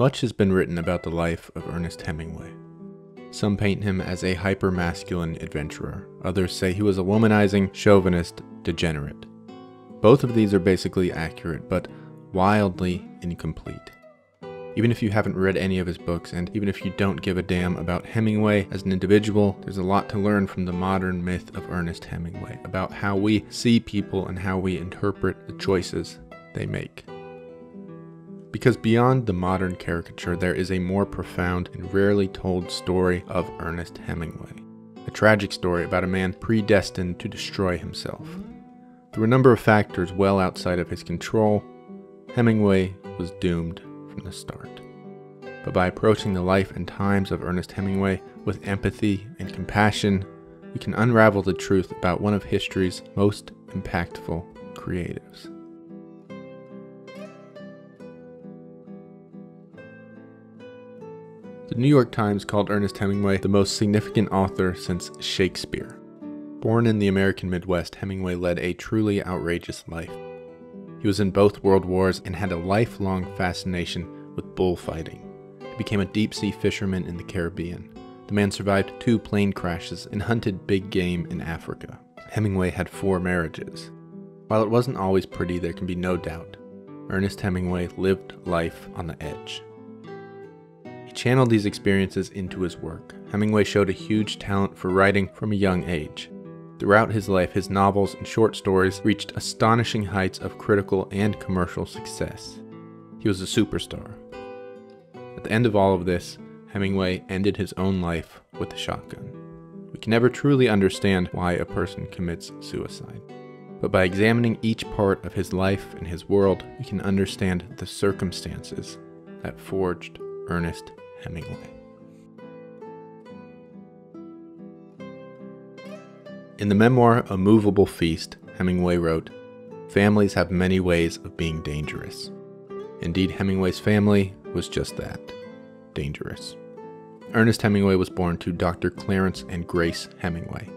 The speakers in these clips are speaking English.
Much has been written about the life of Ernest Hemingway. Some paint him as a hyper masculine adventurer, others say he was a womanizing, chauvinist degenerate. Both of these are basically accurate, but wildly incomplete. Even if you haven't read any of his books, and even if you don't give a damn about Hemingway as an individual, there's a lot to learn from the modern myth of Ernest Hemingway about how we see people and how we interpret the choices they make. Because beyond the modern caricature, there is a more profound and rarely told story of Ernest Hemingway. A tragic story about a man predestined to destroy himself. Through a number of factors well outside of his control, Hemingway was doomed from the start. But by approaching the life and times of Ernest Hemingway with empathy and compassion, we can unravel the truth about one of history's most impactful creatives. The New York Times called Ernest Hemingway the most significant author since Shakespeare. Born in the American Midwest, Hemingway led a truly outrageous life. He was in both world wars and had a lifelong fascination with bullfighting. He became a deep sea fisherman in the Caribbean. The man survived two plane crashes and hunted big game in Africa. Hemingway had four marriages. While it wasn't always pretty, there can be no doubt. Ernest Hemingway lived life on the edge. He channeled these experiences into his work. Hemingway showed a huge talent for writing from a young age. Throughout his life, his novels and short stories reached astonishing heights of critical and commercial success. He was a superstar. At the end of all of this, Hemingway ended his own life with a shotgun. We can never truly understand why a person commits suicide. But by examining each part of his life and his world, we can understand the circumstances that forged Ernest Hemingway. In the memoir A Movable Feast, Hemingway wrote, Families have many ways of being dangerous. Indeed, Hemingway's family was just that dangerous. Ernest Hemingway was born to Dr. Clarence and Grace Hemingway.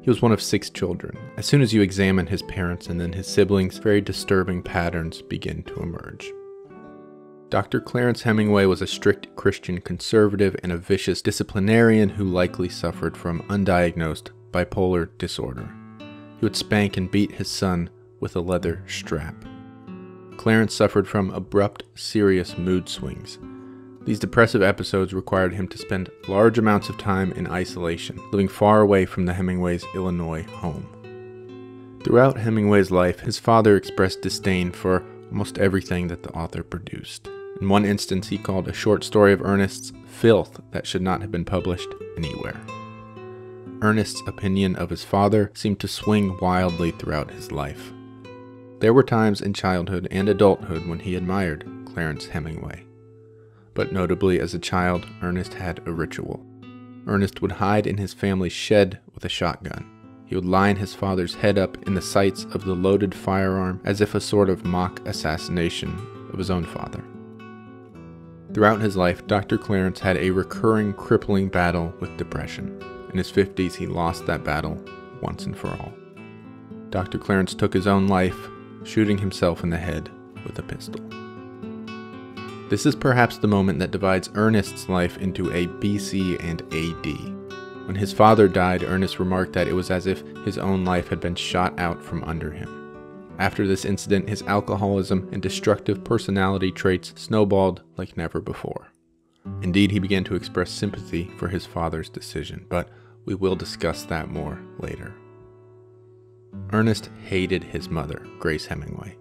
He was one of six children. As soon as you examine his parents and then his siblings, very disturbing patterns begin to emerge. Dr. Clarence Hemingway was a strict Christian conservative and a vicious disciplinarian who likely suffered from undiagnosed bipolar disorder. He would spank and beat his son with a leather strap. Clarence suffered from abrupt, serious mood swings. These depressive episodes required him to spend large amounts of time in isolation, living far away from the Hemingways' Illinois home. Throughout Hemingway's life, his father expressed disdain for almost everything that the author produced. In one instance, he called a short story of Ernest's filth that should not have been published anywhere. Ernest's opinion of his father seemed to swing wildly throughout his life. There were times in childhood and adulthood when he admired Clarence Hemingway. But notably, as a child, Ernest had a ritual. Ernest would hide in his family's shed with a shotgun. He would line his father's head up in the sights of the loaded firearm as if a sort of mock assassination of his own father. Throughout his life, Dr. Clarence had a recurring crippling battle with depression. In his 50s, he lost that battle once and for all. Dr. Clarence took his own life, shooting himself in the head with a pistol. This is perhaps the moment that divides Ernest's life into a BC and AD. When his father died, Ernest remarked that it was as if his own life had been shot out from under him. After this incident, his alcoholism and destructive personality traits snowballed like never before. Indeed, he began to express sympathy for his father's decision, but we will discuss that more later. Ernest hated his mother, Grace Hemingway,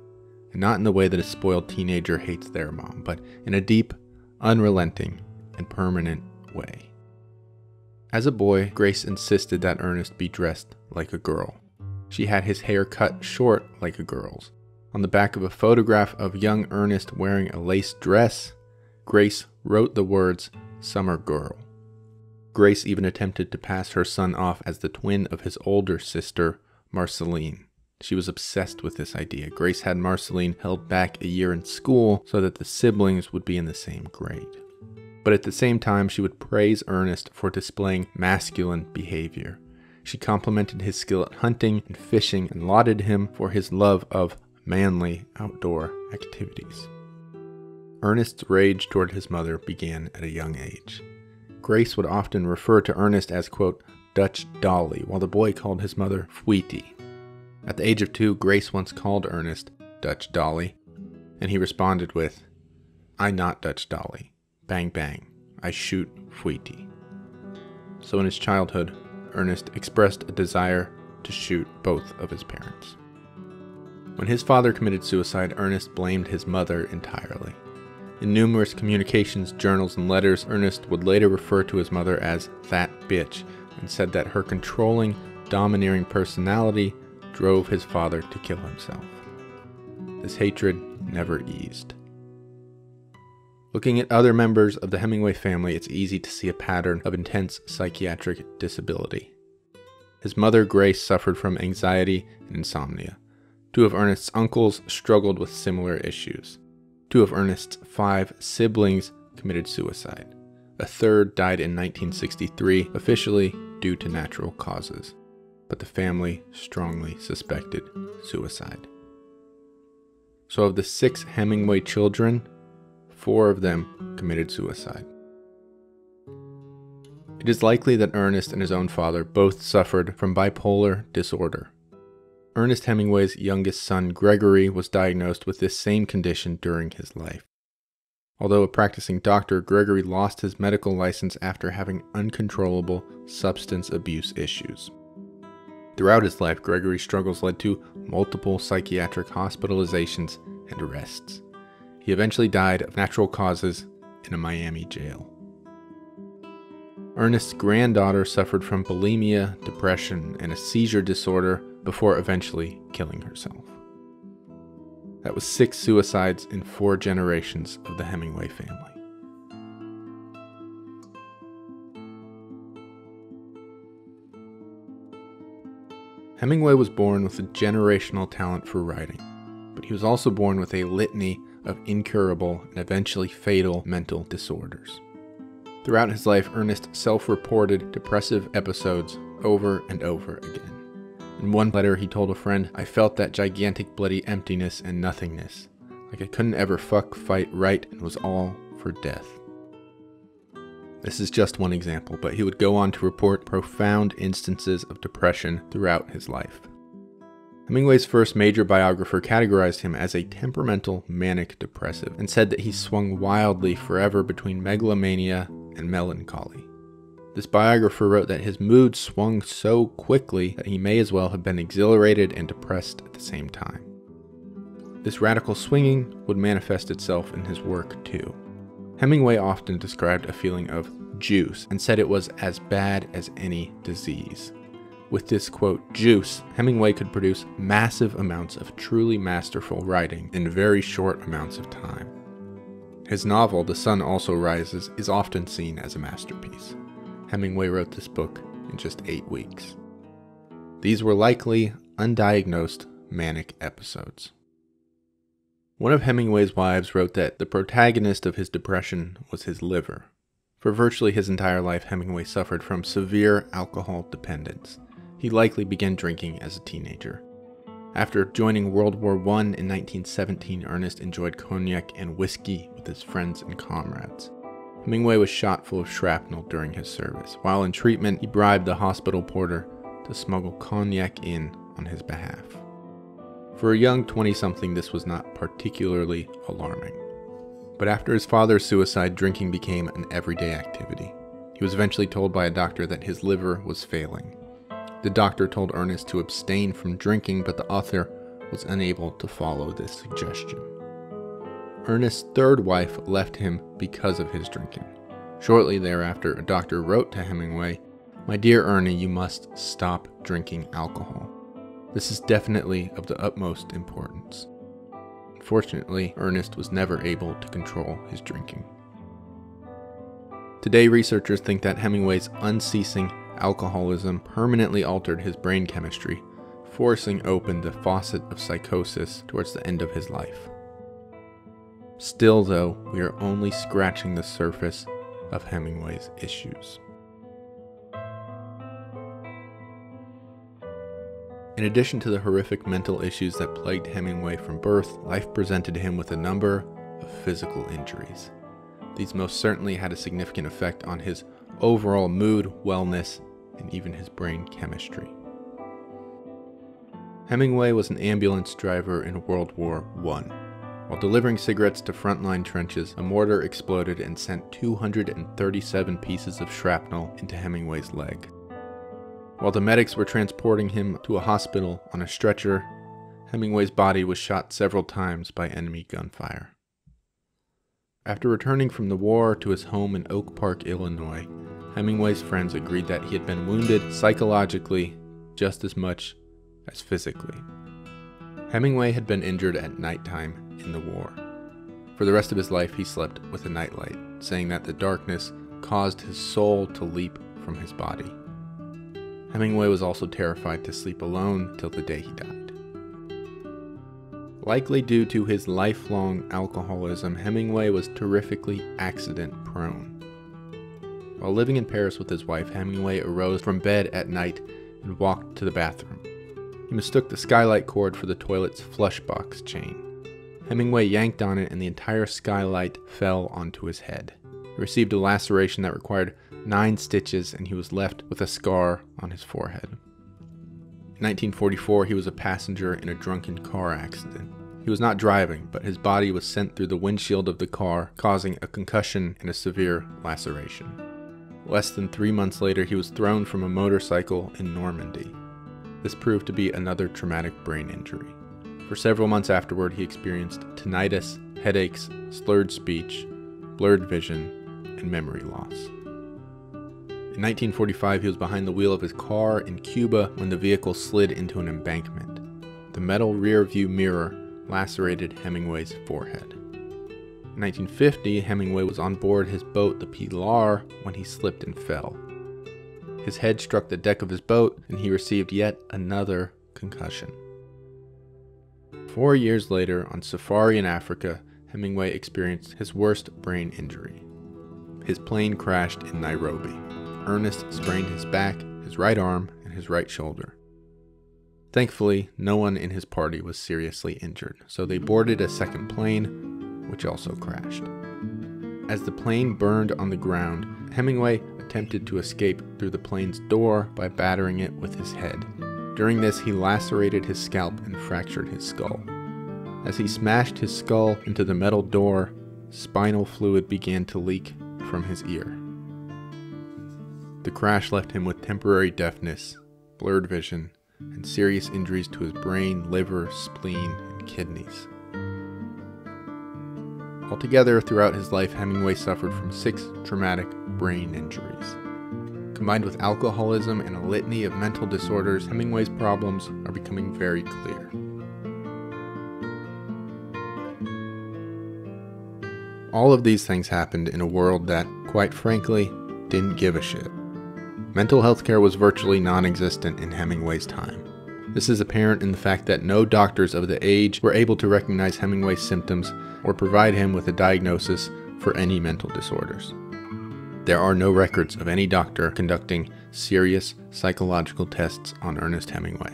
and not in the way that a spoiled teenager hates their mom, but in a deep, unrelenting, and permanent way. As a boy, Grace insisted that Ernest be dressed like a girl. She had his hair cut short like a girl's. On the back of a photograph of young Ernest wearing a lace dress, Grace wrote the words, Summer Girl. Grace even attempted to pass her son off as the twin of his older sister, Marceline. She was obsessed with this idea. Grace had Marceline held back a year in school so that the siblings would be in the same grade. But at the same time, she would praise Ernest for displaying masculine behavior. She complimented his skill at hunting and fishing and lauded him for his love of manly outdoor activities. Ernest's rage toward his mother began at a young age. Grace would often refer to Ernest as, quote, Dutch Dolly, while the boy called his mother Fweety. At the age of two, Grace once called Ernest Dutch Dolly, and he responded with, I not Dutch Dolly. Bang bang. I shoot Fweety. So in his childhood, Ernest expressed a desire to shoot both of his parents. When his father committed suicide, Ernest blamed his mother entirely. In numerous communications, journals, and letters, Ernest would later refer to his mother as that bitch and said that her controlling, domineering personality drove his father to kill himself. This hatred never eased. Looking at other members of the Hemingway family, it's easy to see a pattern of intense psychiatric disability. His mother, Grace, suffered from anxiety and insomnia. Two of Ernest's uncles struggled with similar issues. Two of Ernest's five siblings committed suicide. A third died in 1963, officially due to natural causes, but the family strongly suspected suicide. So, of the six Hemingway children, four of them committed suicide. It is likely that Ernest and his own father both suffered from bipolar disorder. Ernest Hemingway's youngest son, Gregory, was diagnosed with this same condition during his life. Although a practicing doctor, Gregory lost his medical license after having uncontrollable substance abuse issues. Throughout his life, Gregory's struggles led to multiple psychiatric hospitalizations and arrests. He eventually died of natural causes in a Miami jail. Ernest's granddaughter suffered from bulimia, depression, and a seizure disorder before eventually killing herself. That was six suicides in four generations of the Hemingway family. Hemingway was born with a generational talent for writing, but he was also born with a litany of incurable and eventually fatal mental disorders. Throughout his life, Ernest self reported depressive episodes over and over again. In one letter, he told a friend, I felt that gigantic bloody emptiness and nothingness, like I couldn't ever fuck, fight, write, and was all for death. This is just one example, but he would go on to report profound instances of depression throughout his life. Hemingway's first major biographer categorized him as a temperamental manic depressive and said that he swung wildly forever between megalomania and melancholy. This biographer wrote that his mood swung so quickly that he may as well have been exhilarated and depressed at the same time. This radical swinging would manifest itself in his work too. Hemingway often described a feeling of juice and said it was as bad as any disease. With this quote, juice, Hemingway could produce massive amounts of truly masterful writing in very short amounts of time. His novel, The Sun Also Rises, is often seen as a masterpiece. Hemingway wrote this book in just eight weeks. These were likely undiagnosed manic episodes. One of Hemingway's wives wrote that the protagonist of his depression was his liver. For virtually his entire life, Hemingway suffered from severe alcohol dependence. He likely began drinking as a teenager. After joining World War I in 1917, Ernest enjoyed cognac and whiskey with his friends and comrades. Hemingway was shot full of shrapnel during his service. While in treatment, he bribed the hospital porter to smuggle cognac in on his behalf. For a young 20 something, this was not particularly alarming. But after his father's suicide, drinking became an everyday activity. He was eventually told by a doctor that his liver was failing. The doctor told Ernest to abstain from drinking, but the author was unable to follow this suggestion. Ernest's third wife left him because of his drinking. Shortly thereafter, a doctor wrote to Hemingway, My dear Ernie, you must stop drinking alcohol. This is definitely of the utmost importance. Unfortunately, Ernest was never able to control his drinking. Today, researchers think that Hemingway's unceasing alcoholism permanently altered his brain chemistry, forcing open the faucet of psychosis towards the end of his life. Still, though, we are only scratching the surface of Hemingway's issues. In addition to the horrific mental issues that plagued Hemingway from birth, life presented him with a number of physical injuries. These most certainly had a significant effect on his overall mood, wellness, and even his brain chemistry. Hemingway was an ambulance driver in World War I. While delivering cigarettes to frontline trenches, a mortar exploded and sent 237 pieces of shrapnel into Hemingway's leg. While the medics were transporting him to a hospital on a stretcher, Hemingway's body was shot several times by enemy gunfire. After returning from the war to his home in Oak Park, Illinois, Hemingway's friends agreed that he had been wounded psychologically just as much as physically. Hemingway had been injured at nighttime in the war. For the rest of his life, he slept with a nightlight, saying that the darkness caused his soul to leap from his body. Hemingway was also terrified to sleep alone till the day he died. Likely due to his lifelong alcoholism, Hemingway was terrifically accident prone. While living in Paris with his wife, Hemingway arose from bed at night and walked to the bathroom. He mistook the skylight cord for the toilet's flush box chain. Hemingway yanked on it and the entire skylight fell onto his head. He received a laceration that required nine stitches and he was left with a scar on his forehead. In 1944, he was a passenger in a drunken car accident. He was not driving, but his body was sent through the windshield of the car, causing a concussion and a severe laceration. Less than three months later, he was thrown from a motorcycle in Normandy. This proved to be another traumatic brain injury. For several months afterward, he experienced tinnitus, headaches, slurred speech, blurred vision, and memory loss. In 1945, he was behind the wheel of his car in Cuba when the vehicle slid into an embankment. The metal rear view mirror lacerated Hemingway's forehead. In 1950, Hemingway was on board his boat, the Pilar, when he slipped and fell. His head struck the deck of his boat, and he received yet another concussion. Four years later, on safari in Africa, Hemingway experienced his worst brain injury. His plane crashed in Nairobi. Ernest sprained his back, his right arm, and his right shoulder. Thankfully, no one in his party was seriously injured, so they boarded a second plane, which also crashed. As the plane burned on the ground, Hemingway attempted to escape through the plane's door by battering it with his head. During this, he lacerated his scalp and fractured his skull. As he smashed his skull into the metal door, spinal fluid began to leak from his ear. The crash left him with temporary deafness, blurred vision, and serious injuries to his brain, liver, spleen, and kidneys. Altogether, throughout his life, Hemingway suffered from six traumatic brain injuries. Combined with alcoholism and a litany of mental disorders, Hemingway's problems are becoming very clear. All of these things happened in a world that, quite frankly, didn't give a shit. Mental health care was virtually non existent in Hemingway's time. This is apparent in the fact that no doctors of the age were able to recognize Hemingway's symptoms or provide him with a diagnosis for any mental disorders. There are no records of any doctor conducting serious psychological tests on Ernest Hemingway.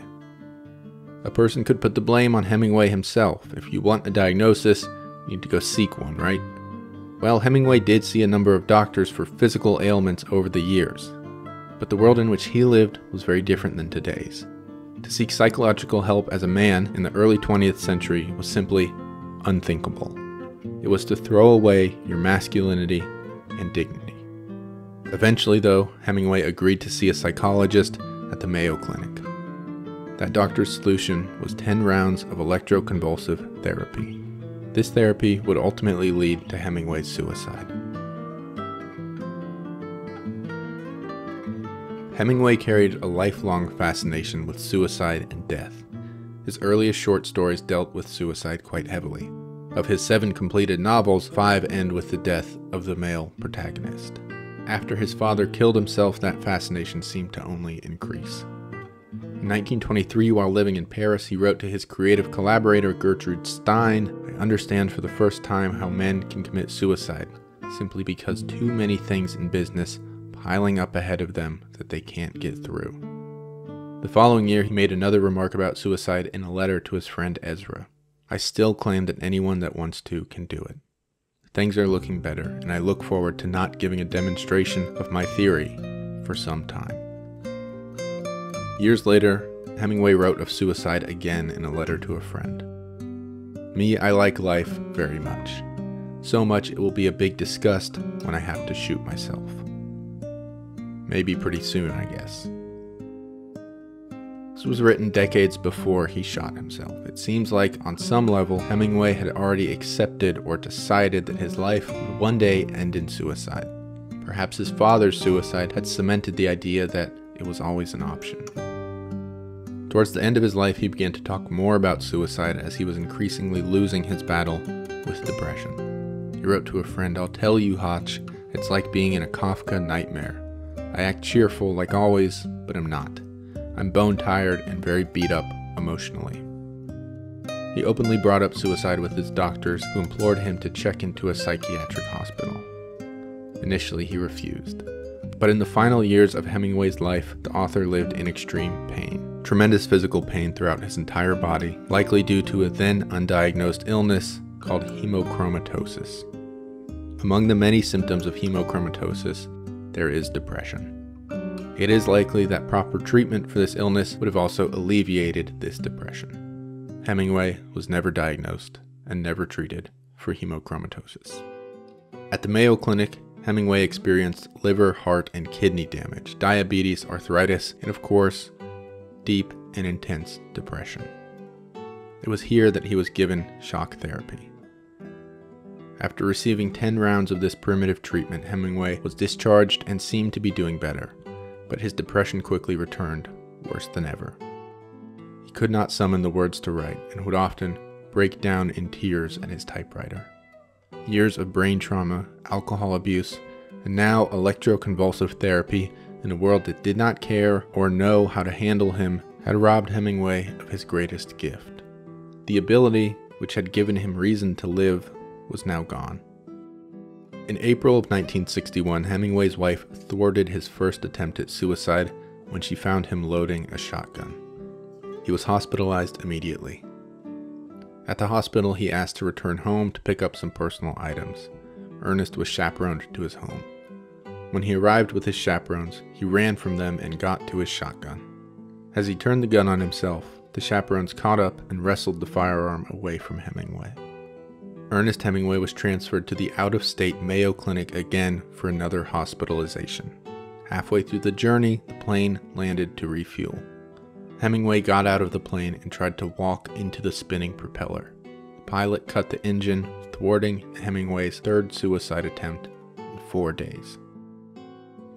A person could put the blame on Hemingway himself. If you want a diagnosis, you need to go seek one, right? Well, Hemingway did see a number of doctors for physical ailments over the years, but the world in which he lived was very different than today's. To seek psychological help as a man in the early 20th century was simply unthinkable. It was to throw away your masculinity and dignity. Eventually, though, Hemingway agreed to see a psychologist at the Mayo Clinic. That doctor's solution was 10 rounds of electroconvulsive therapy. This therapy would ultimately lead to Hemingway's suicide. Hemingway carried a lifelong fascination with suicide and death. His earliest short stories dealt with suicide quite heavily. Of his seven completed novels, five end with the death of the male protagonist. After his father killed himself, that fascination seemed to only increase. In 1923, while living in Paris, he wrote to his creative collaborator Gertrude Stein I understand for the first time how men can commit suicide, simply because too many things in business piling up ahead of them that they can't get through. The following year, he made another remark about suicide in a letter to his friend Ezra. I still claim that anyone that wants to can do it. things are looking better, and I look forward to not giving a demonstration of my theory for some time. Years later, Hemingway wrote of suicide again in a letter to a friend. Me, I like life very much. So much it will be a big disgust when I have to shoot myself. Maybe pretty soon, I guess. This was written decades before he shot himself. It seems like, on some level, Hemingway had already accepted or decided that his life would one day end in suicide. Perhaps his father's suicide had cemented the idea that it was always an option. Towards the end of his life, he began to talk more about suicide as he was increasingly losing his battle with depression. He wrote to a friend, I'll tell you, Hotch, it's like being in a Kafka nightmare. I act cheerful like always, but I'm not. I'm bone tired and very beat up emotionally. He openly brought up suicide with his doctors, who implored him to check into a psychiatric hospital. Initially, he refused. But in the final years of Hemingway's life, the author lived in extreme pain tremendous physical pain throughout his entire body, likely due to a then undiagnosed illness called hemochromatosis. Among the many symptoms of hemochromatosis, there is depression. It is likely that proper treatment for this illness would have also alleviated this depression. Hemingway was never diagnosed and never treated for hemochromatosis. At the Mayo Clinic, Hemingway experienced liver, heart, and kidney damage, diabetes, arthritis, and of course, deep and intense depression. It was here that he was given shock therapy. After receiving 10 rounds of this primitive treatment, Hemingway was discharged and seemed to be doing better, but his depression quickly returned, worse than ever. He could not summon the words to write and would often break down in tears at his typewriter. Years of brain trauma, alcohol abuse, and now electroconvulsive therapy in a world that did not care or know how to handle him had robbed Hemingway of his greatest gift. The ability which had given him reason to live was now gone. In April of 1961, Hemingway's wife thwarted his first attempt at suicide when she found him loading a shotgun. He was hospitalized immediately. At the hospital, he asked to return home to pick up some personal items. Ernest was chaperoned to his home. When he arrived with his chaperones, he ran from them and got to his shotgun. As he turned the gun on himself, the chaperones caught up and wrestled the firearm away from Hemingway. Ernest Hemingway was transferred to the out of state Mayo Clinic again for another hospitalization. Halfway through the journey, the plane landed to refuel. Hemingway got out of the plane and tried to walk into the spinning propeller. The pilot cut the engine, thwarting Hemingway's third suicide attempt in four days.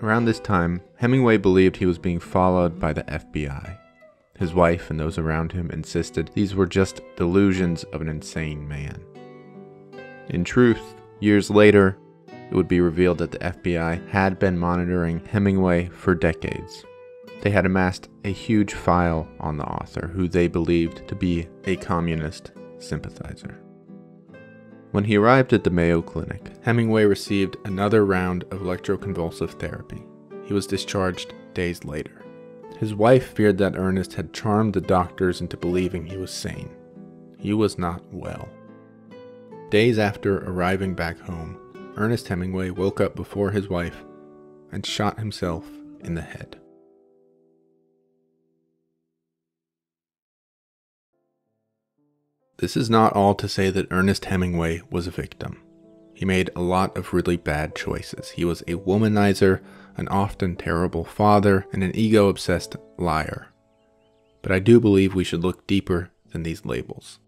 Around this time, Hemingway believed he was being followed by the FBI. His wife and those around him insisted these were just delusions of an insane man. In truth, years later, it would be revealed that the FBI had been monitoring Hemingway for decades. They had amassed a huge file on the author, who they believed to be a communist sympathizer. When he arrived at the Mayo Clinic, Hemingway received another round of electroconvulsive therapy. He was discharged days later. His wife feared that Ernest had charmed the doctors into believing he was sane. He was not well. Days after arriving back home, Ernest Hemingway woke up before his wife and shot himself in the head. This is not all to say that Ernest Hemingway was a victim. He made a lot of really bad choices. He was a womanizer, an often terrible father, and an ego obsessed liar. But I do believe we should look deeper than these labels.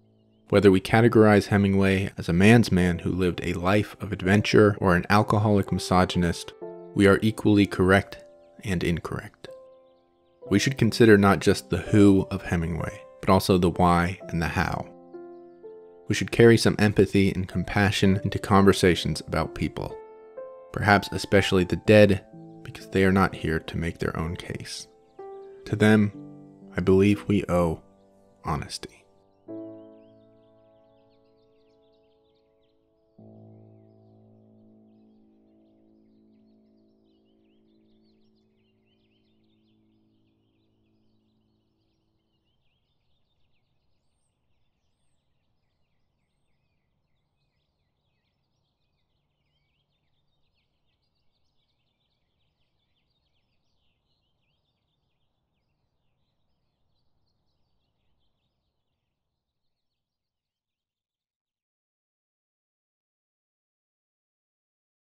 Whether we categorize Hemingway as a man's man who lived a life of adventure or an alcoholic misogynist, we are equally correct and incorrect. We should consider not just the who of Hemingway, but also the why and the how. We should carry some empathy and compassion into conversations about people, perhaps especially the dead, because they are not here to make their own case. To them, I believe we owe honesty.